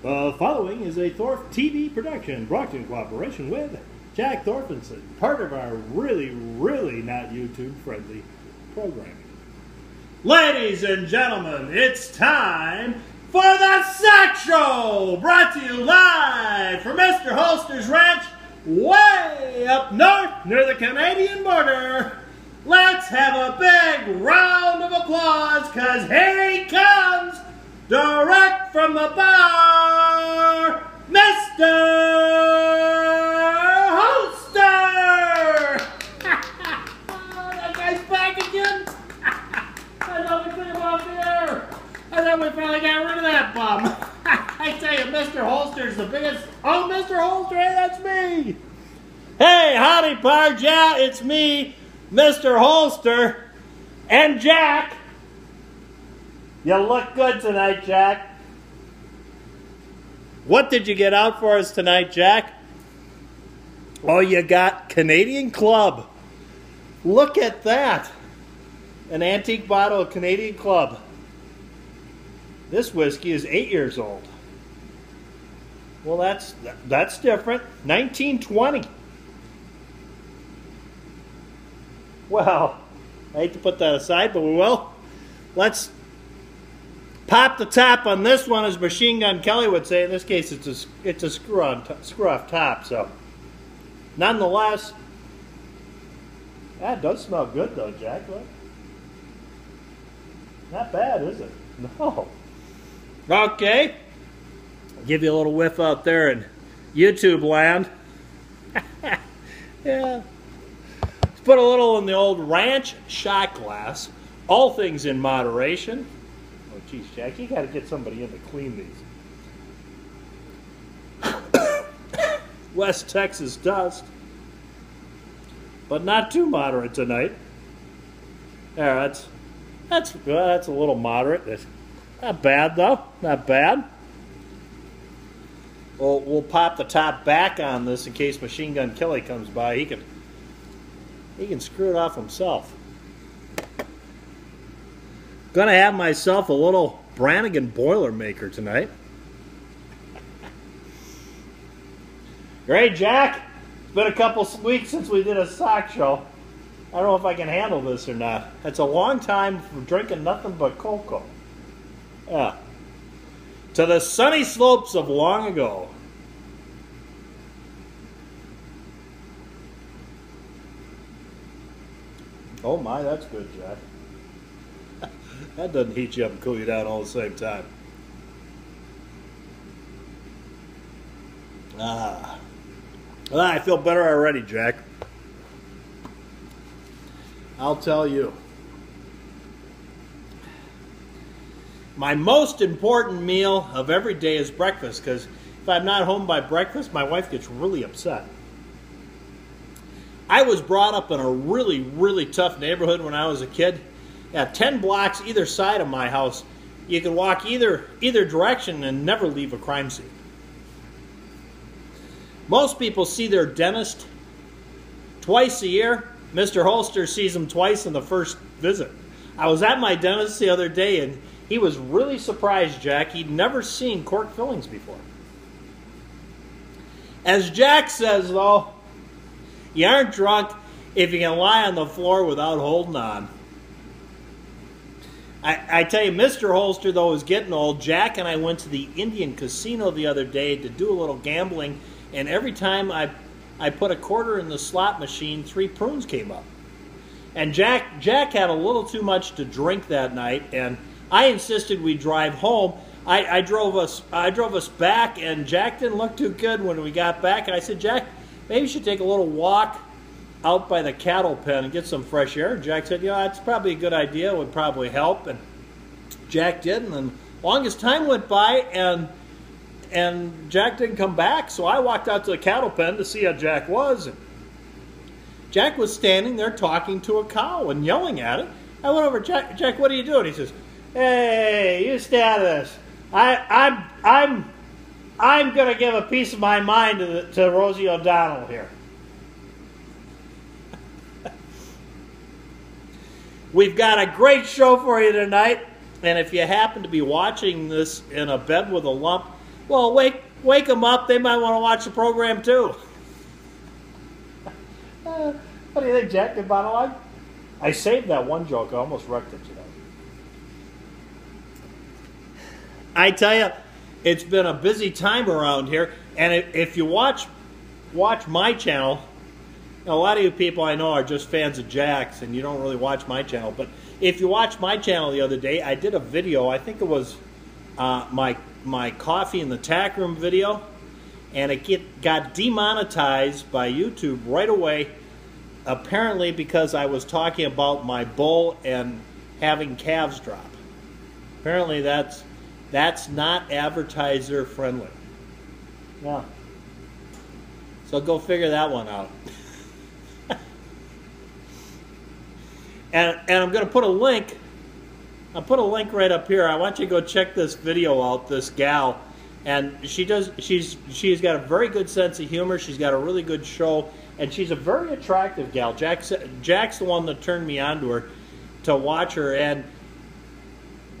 The following is a Thorf TV production brought to you in cooperation with Jack Thorfinson, part of our really, really not YouTube friendly programming. Ladies and gentlemen, it's time for the SOCS Show, brought to you live from Mr. Holster's Ranch, way up north near the Canadian border. Let's have a big round of applause, because here he comes, direct from the bar, Mr. Holster! that guy's back again. I thought we put him off the air. I thought we finally got rid of that bum. I tell you, Mr. Holster's the biggest. Oh, Mr. Holster, hey, that's me. Hey, howdy. Yeah, it's me, Mr. Holster, and Jack. You look good tonight, Jack. What did you get out for us tonight, Jack? Oh, you got Canadian Club. Look at that. An antique bottle of Canadian Club. This whiskey is eight years old. Well, that's that's different. 1920. Well, I hate to put that aside, but we will. Let's pop the top on this one, as Machine Gun Kelly would say. In this case, it's a it's a screw on screw off top. So, nonetheless, that does smell good though, Jack. Look. Not bad, is it? No. Okay. I'll give you a little whiff out there in YouTube land. yeah. Let's put a little in the old ranch shot glass. All things in moderation. Geez, Jack, you got to get somebody in to clean these. West Texas dust. But not too moderate tonight. There, that's that's well, that's a little moderate. That's not bad though. Not bad. We'll, we'll pop the top back on this in case Machine Gun Kelly comes by. He can he can screw it off himself. Gonna have myself a little Brannigan Boilermaker tonight. Great, Jack. It's been a couple weeks since we did a SOCS show. I don't know if I can handle this or not. It's a long time for drinking nothing but cocoa. Yeah. To the sunny slopes of long ago. Oh my, that's good, Jack. That doesn't heat you up and cool you down all the same time. Ah. Well, I feel better already, Jack. I'll tell you. My most important meal of every day is breakfast because if I'm not home by breakfast, my wife gets really upset. I was brought up in a really, really tough neighborhood when I was a kid. Yeah, 10 blocks either side of my house. You could walk either either direction and never leave a crime scene. Most people see their dentist twice a year. Mr. Holster sees him twice in the first visit. I was at my dentist the other day and he was really surprised, Jack. He'd never seen cork fillings before. As Jack says, though, you aren't drunk if you can lie on the floor without holding on. I, I tell you, Mr. Holster, though, is getting old. Jack and I went to the Indian Casino the other day to do a little gambling, and every time I, I put a quarter in the slot machine, three prunes came up. And Jack, Jack had a little too much to drink that night, and I insisted we drive home. I, I drove us I drove us back, and Jack didn't look too good when we got back. And I said, Jack, maybe you should take a little walk out by the cattle pen and get some fresh air. Jack said, yeah, that's probably a good idea. It would probably help. And Jack did, and then longest time went by, and and Jack didn't come back. So I walked out to the cattle pen to see how Jack was. Jack was standing there talking to a cow and yelling at it. I went over, Jack, Jack, what are you doing? He says, Hey, you stay out of this. I, I'm, I'm, I'm going to give a piece of my mind to, the, to Rosie O'Donnell here. We've got a great show for you tonight, and if you happen to be watching this in a bed with a lump, Well, wake wake them up. They might want to watch the program too. Uh, what do you think, Jack? Good monologue? I saved that one joke. I almost wrecked it today. I tell you, it's been a busy time around here, and if you watch watch my channel, a lot of you people I know are just fans of Jack's, and you don't really watch my channel. But if you watch my channel the other day, I did a video. I think it was uh, my my coffee in the tack room video, and it get, got demonetized by YouTube right away. Apparently, because I was talking about my bull and having calves drop. Apparently, that's that's not advertiser friendly. Yeah. So go figure that one out. and, and I'm going to put a link. I'll put a link right up here. I want you to go check this video out. This gal, and she does. She's she's got a very good sense of humor. She's got a really good show, and she's a very attractive gal. Jack's Jack's the one that turned me on to her to watch her, and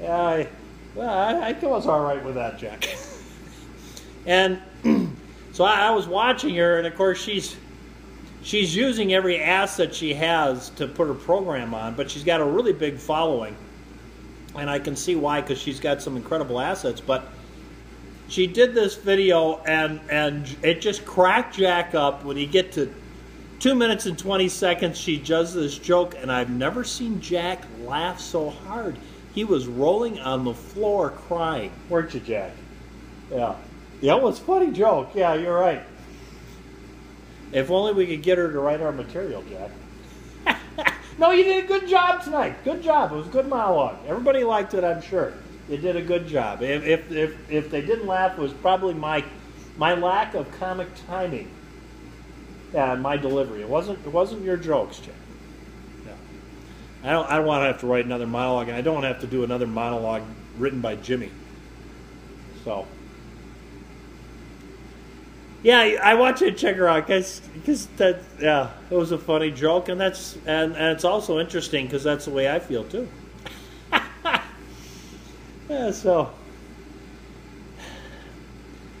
I well, I, I was all right with that, Jack. and so I, I was watching her, and of course she's she's using every asset she has to put her program on, but she's got a really big following. And I can see why, because she's got some incredible assets. But she did this video, and, and it just cracked Jack up when he get to two minutes and 20 seconds. She does this joke, and I've never seen Jack laugh so hard. He was rolling on the floor crying. Weren't you, Jack? Yeah. Yeah, it was funny joke. Yeah, you're right. If only we could get her to write our material, Jack. no, you did a good job tonight. Good job. It was a good monologue. Everybody liked it, I'm sure. You did a good job. If, if, if, if they didn't laugh, it was probably my, my lack of comic timing and my delivery. It wasn't, it wasn't your jokes, Jack. No. I don't, I don't want to have to write another monologue, and I don't want to have to do another monologue written by Jimmy. So, yeah, I you to check her out because that yeah, it was a funny joke, and that's and, and it's also interesting because that's the way I feel too. yeah, so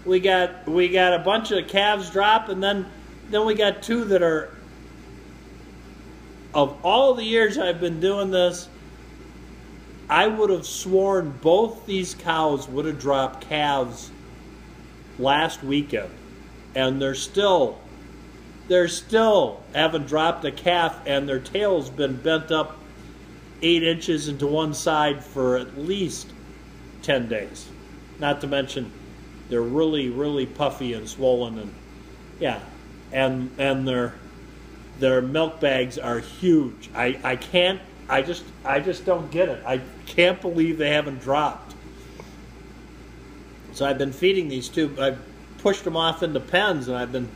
we got we got a bunch of calves drop, and then then we got two that are of all the years I've been doing this, I would have sworn both these cows would have dropped calves last weekend. And they're still, they're still haven't dropped a calf and their tail's been bent up eight inches into one side for at least 10 days. Not to mention they're really, really puffy and swollen and yeah. And, and they're, their milk bags are huge. I, I can't I just I just don't get it. I can't believe they haven't dropped. So I've been feeding these two. I've pushed them off into pens, and I've been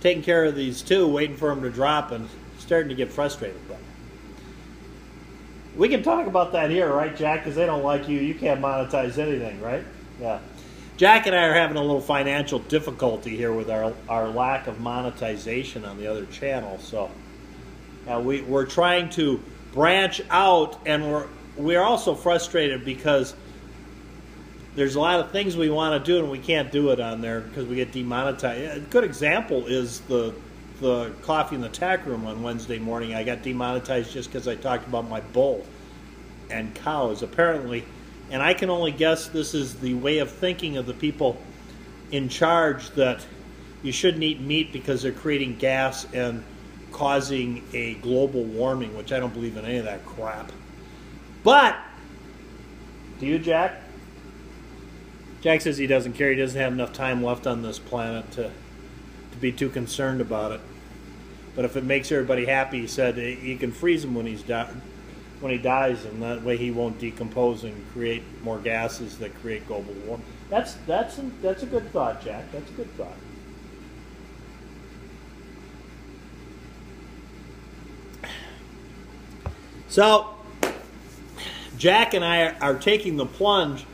taking care of these two, waiting for them to drop, and starting to get frustrated. But we can talk about that here, right, Jack? Because they don't like you. You can't monetize anything, right? Yeah. Jack and I are having a little financial difficulty here with our, our lack of monetization on the other channel. So uh, we, we're trying to branch out, and we're, we're also frustrated because there's a lot of things we want to do and we can't do it on there because we get demonetized. A good example is the the coffee in the tack room on Wednesday morning. I got demonetized just because I talked about my bull and cows. Apparently, and I can only guess this is the way of thinking of the people in charge that you shouldn't eat meat because they're creating gas and causing a global warming, which I don't believe in any of that crap. But, do you, Jack? Jack says he doesn't care. He doesn't have enough time left on this planet to, to be too concerned about it. But if it makes everybody happy, he said he can freeze him when he's done when he dies, and that way he won't decompose and create more gases that create global warming. That's that's that's a good thought, Jack. That's a good thought. So, Jack and I are taking the plunge,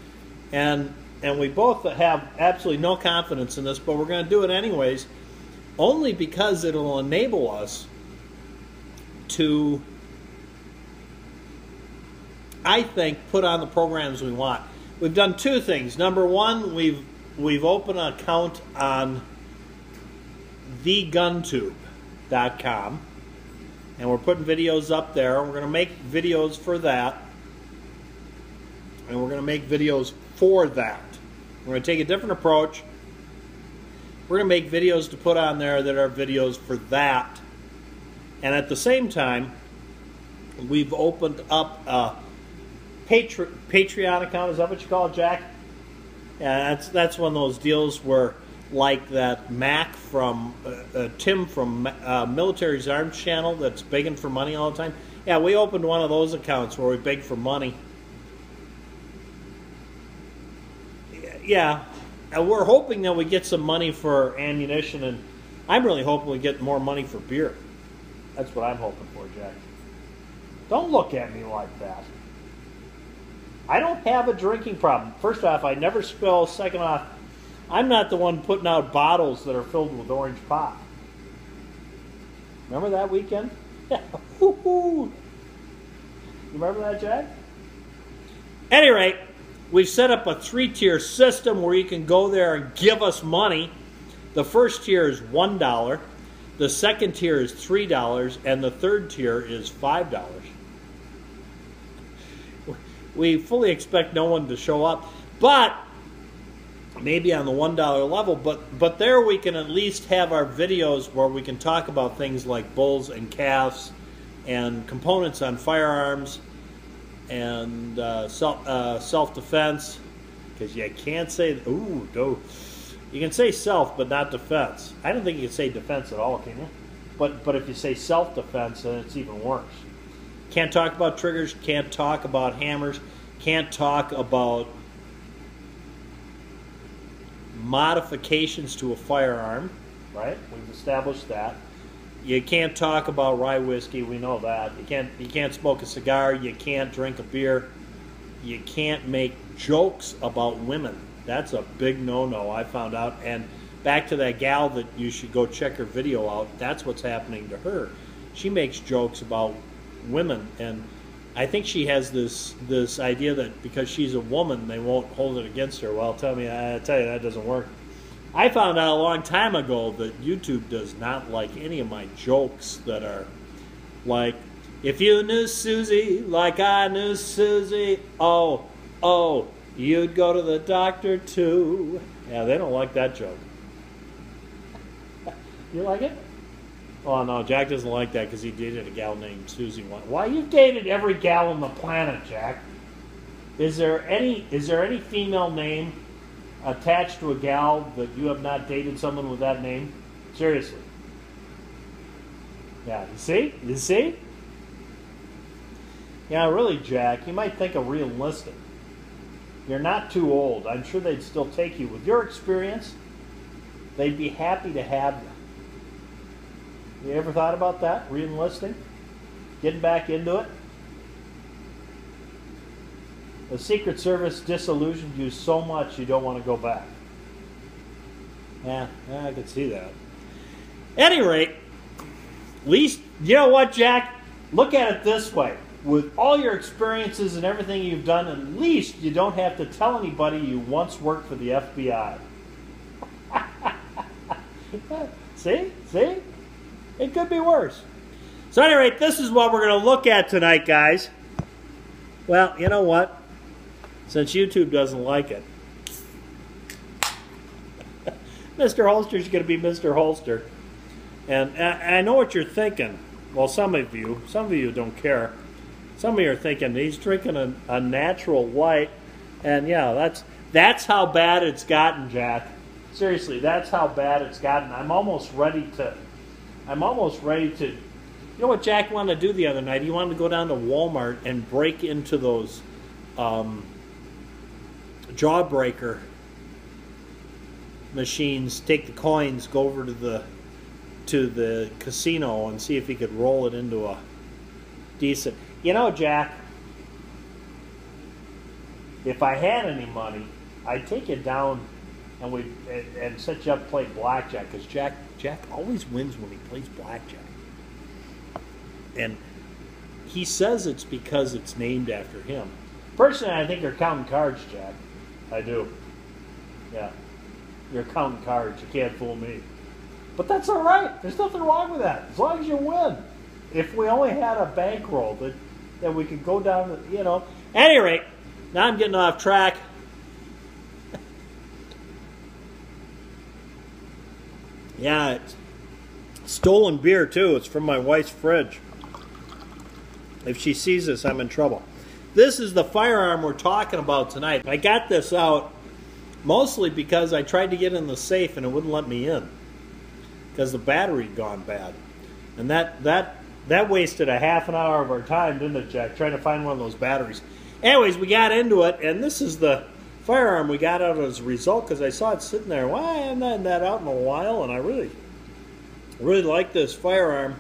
and and we both have absolutely no confidence in this, but we're going to do it anyways, only because it'll enable us to I think, put on the programs we want. We've done two things. Number one, we've we've opened an account on theguntube.com and we're putting videos up there. We're going to make videos for that. And we're going to make videos for that. We're going to take a different approach. We're going to make videos to put on there that are videos for that. And at the same time, we've opened up a Patre- Patreon account. Is that what you call it, Jack? Yeah, that's that's one of those deals where, like that Mac from uh, uh, Tim from uh, Military's Arms channel that's begging for money all the time. Yeah, we opened one of those accounts where we beg for money. Yeah, and we're hoping that we get some money for ammunition, and I'm really hoping we get more money for beer. That's what I'm hoping for, Jack. Don't look at me like that. I don't have a drinking problem. First off, I never spill. Second off, I'm not the one putting out bottles that are filled with orange pop. Remember that weekend? Yeah. You remember that, Jack? Any rate, we've set up a three tier system where you can go there and give us money. The first tier is $1, the second tier is $3, and the third tier is $5 we fully expect no one to show up, but maybe on the one dollar level. But but there we can at least have our videos where we can talk about things like bulls and calves, and components on firearms, and uh, self uh, self defense, because you can't say ooh no. You can say self, but not defense. I don't think you can say defense at all, can you? But but if you say self defense, then it's even worse. Can't talk about triggers, can't talk about hammers, can't talk about modifications to a firearm, right? We've established that. You can't talk about rye whiskey, we know that. You can't you can't smoke a cigar, you can't drink a beer. You can't make jokes about women. That's a big no-no I found out and back to that gal that you should go check her video out. That's what's happening to her. She makes jokes about women, and I think she has this this idea that because she's a woman, they won't hold it against her. Well, tell me, I tell you that doesn't work. I found out a long time ago that YouTube does not like any of my jokes that are like, if you knew Susie like I knew Susie, oh, oh, you'd go to the doctor too. Yeah, they don't like that joke. you like it? Oh no, Jack doesn't like that because he dated a gal named Susie. Once. Why you've dated every gal on the planet, Jack? Is there any is there any female name attached to a gal that you have not dated someone with that name? Seriously. Yeah, you see? You see? Yeah, really, Jack, you might think of realistic. You're not too old. I'm sure they'd still take you. With your experience, they'd be happy to have you. You ever thought about that? Re-enlisting? Getting back into it? The Secret Service disillusioned you so much you don't want to go back. Yeah, yeah I could see that. Any rate, least, you know what, Jack? Look at it this way. With all your experiences and everything you've done, at least you don't have to tell anybody you once worked for the FBI. see? See? It could be worse. So, at any rate, this is what we're going to look at tonight, guys. Well, you know what? Since YouTube doesn't like it, Mr. Holster's going to be Mr. Holster. And I know what you're thinking. Well, some of you, some of you don't care. Some of you are thinking he's drinking a, a Natural Light, and yeah, that's that's how bad it's gotten, Jack. Seriously, that's how bad it's gotten. I'm almost ready to I'm almost ready to. You know what Jack wanted to do the other night? He wanted to go down to Walmart and break into those um, jawbreaker machines, take the coins, go over to the to the casino and see if he could roll it into a decent. You know, Jack, if I had any money, I'd take you down and we and, and set you up play blackjack because Jack Jack always wins when he plays blackjack. And he says it's because it's named after him. Personally, I think you're counting cards, Jack. I do. Yeah. You're counting cards. You can't fool me. But that's all right. There's nothing wrong with that. As long as you win. If we only had a bankroll that, that we could go down, to, you know. At any rate, now I'm getting off track. yeah, it's stolen beer too. It's from my wife's fridge. If she sees this, I'm in trouble. This is the firearm we're talking about tonight. I got this out mostly because I tried to get in the safe and it wouldn't let me in because the battery had gone bad. And that, that, that wasted a half an hour of our time, didn't it, Jack, trying to find one of those batteries. Anyways, we got into it, and this is the firearm we got out as a result because I saw it sitting there. Why well, I haven't had that out in a while, and I really, really like this firearm.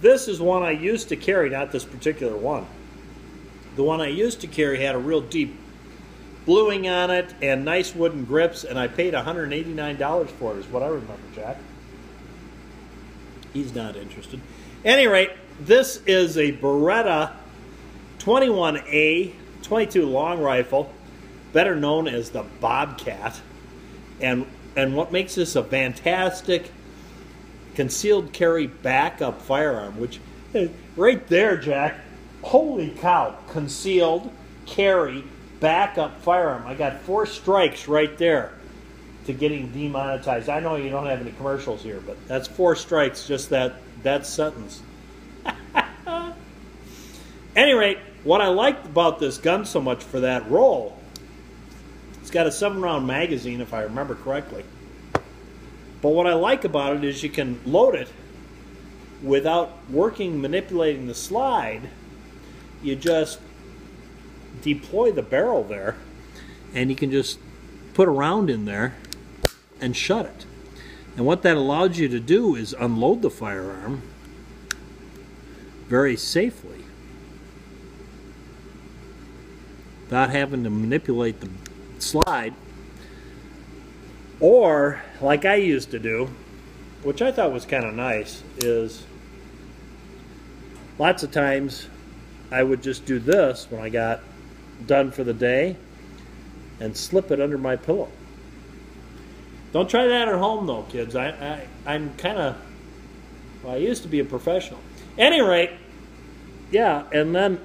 This is one I used to carry, not this particular one. The one I used to carry had a real deep bluing on it and nice wooden grips, and I paid $189 for it, is what I remember, Jack. He's not interested. Any rate, this is a Beretta 21A 22 long rifle, better known as the Bobcat. And, and what makes this a fantastic concealed carry backup firearm, which eh, right there, Jack, holy cow, concealed carry backup firearm. I got four strikes right there to getting demonetized. I know you don't have any commercials here, but that's four strikes, just that that sentence. Any rate, what I liked about this gun so much for that role, it's got a seven round magazine, if I remember correctly. But what I like about it is you can load it without working manipulating the slide. You just deploy the barrel there and you can just put a round in there and shut it. And what that allows you to do is unload the firearm very safely without having to manipulate the slide or like I used to do which I thought was kind of nice is lots of times I would just do this when I got done for the day and slip it under my pillow. Don't try that at home though, kids. I, I am kind of well, I used to be a professional. Any rate, yeah, and then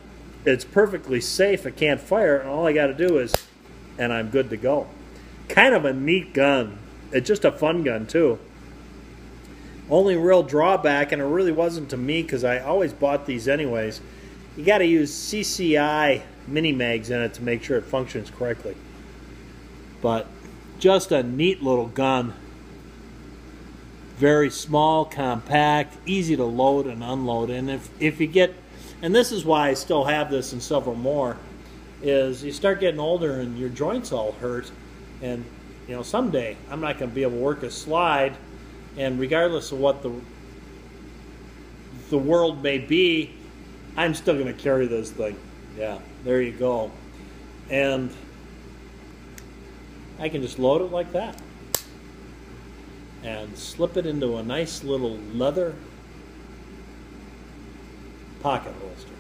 it's perfectly safe. It can't fire, and all I got to do is, and I'm good to go. Kind of a neat gun. It's just a fun gun too. Only real drawback, and it really wasn't to me because I always bought these anyways. You got to use CCI mini mags in it to make sure it functions correctly. But just a neat little gun. Very small, compact, easy to load and unload. And if, if you get, and this is why I still have this and several more, is you start getting older and your joints all hurt. And, you know, someday I'm not going to be able to work a slide. And regardless of what the the world may be, I'm still going to carry this thing. Yeah, there you go. And I can just load it like that and slip it into a nice little leather pocket holster.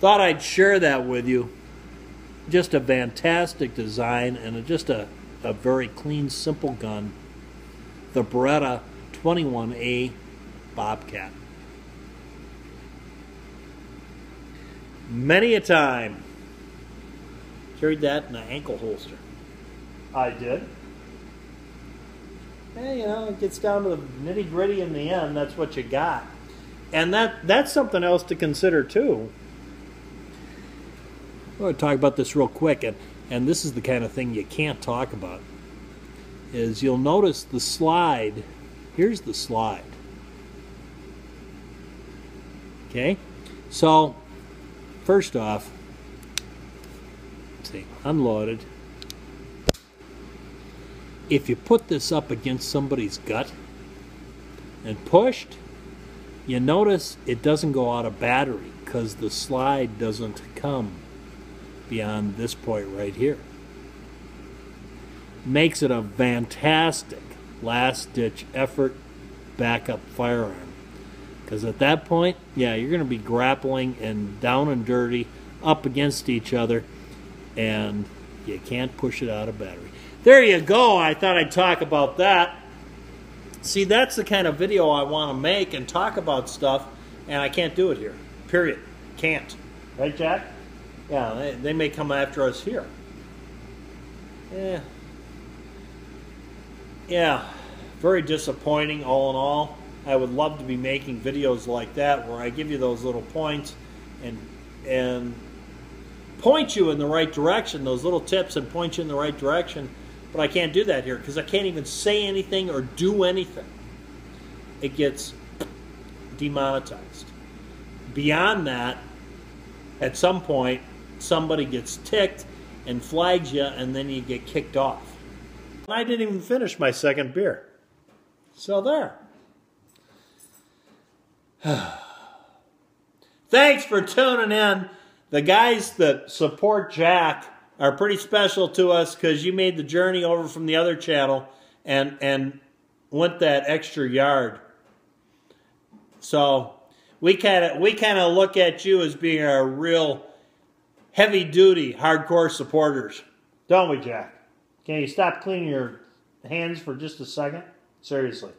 Thought I'd share that with you. Just a fantastic design and just a, a very clean, simple gun. The Beretta 21A Bobcat. Many a time carried that in an ankle holster. I did. Yeah, you know, it gets down to the nitty gritty in the end. That's what you got, and that that's something else to consider too. I want to talk about this real quick, and and this is the kind of thing you can't talk about. Is you'll notice the slide. Here's the slide. Okay, so first off, see, unloaded if you put this up against somebody's gut and pushed, you notice it doesn't go out of battery because the slide doesn't come beyond this point right here. Makes it a fantastic last ditch effort backup firearm. Because at that point, yeah, you're going to be grappling and down and dirty up against each other. And You can't push it out of battery. There you go. I thought I'd talk about that. See, that's the kind of video I want to make and talk about stuff, and I can't do it here. Period. Can't. Right, Jack? Yeah, they, they may come after us here. Yeah. Yeah. Very disappointing, all in all. I would love to be making videos like that where I give you those little points and and point you in the right direction, those little tips and point you in the right direction. But I can't do that here because I can't even say anything or do anything. It gets demonetized. Beyond that, at some point, somebody gets ticked and flags you, and then you get kicked off. I didn't even finish my second beer. So there. Thanks for tuning in. The guys that support Jack are pretty special to us because you made the journey over from the other channel and and went that extra yard. So we kind of we kind of look at you as being our real heavy duty hardcore supporters, don't we, Jack? Can you stop cleaning your hands for just a second? Seriously.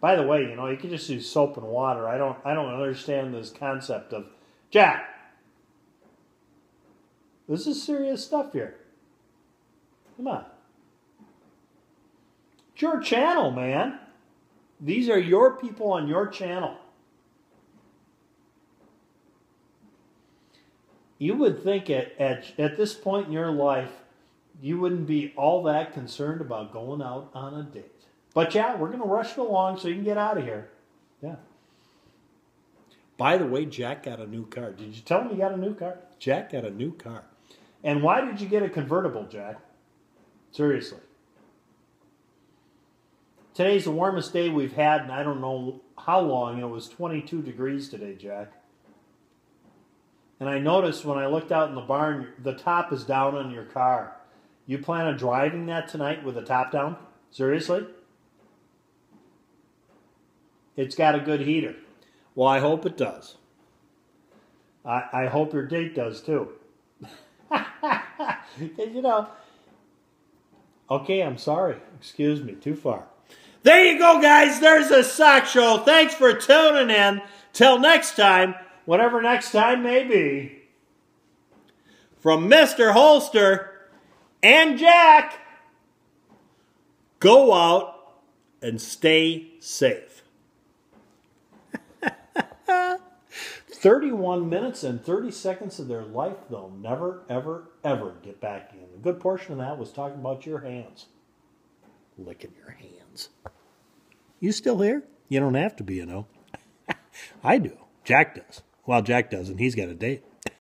By the way, you know, you can just use soap and water. I don't I don't understand this concept of Jack. This is serious stuff here. Come on. It's your channel, man. These are your people on your channel. You would think at, at, at this point in your life, you wouldn't be all that concerned about going out on a date. But yeah, we're going to rush it along so you can get out of here. Yeah. By the way, Jack got a new car. Did you tell him he got a new car? Jack got a new car. And why did you get a convertible, Jack? Seriously. Today's the warmest day we've had, and I don't know how long. It was 22 degrees today, Jack. And I noticed when I looked out in the barn, the top is down on your car. You plan on driving that tonight with the top down? Seriously? It's got a good heater. Well, I hope it does. I, I hope your date does too. you know, okay, I'm sorry. Excuse me, too far. There you go, guys. There's a SOCS show. Thanks for tuning in. Till next time, whatever next time may be. From Mr. Holster and Jack, go out and stay safe. 31 minutes and 30 seconds of their life they'll never, ever, ever get back in. A good portion of that was talking about your hands. Licking your hands. You still here? You don't have to be, you know. I do. Jack does. Well, Jack doesn't. He's got a date.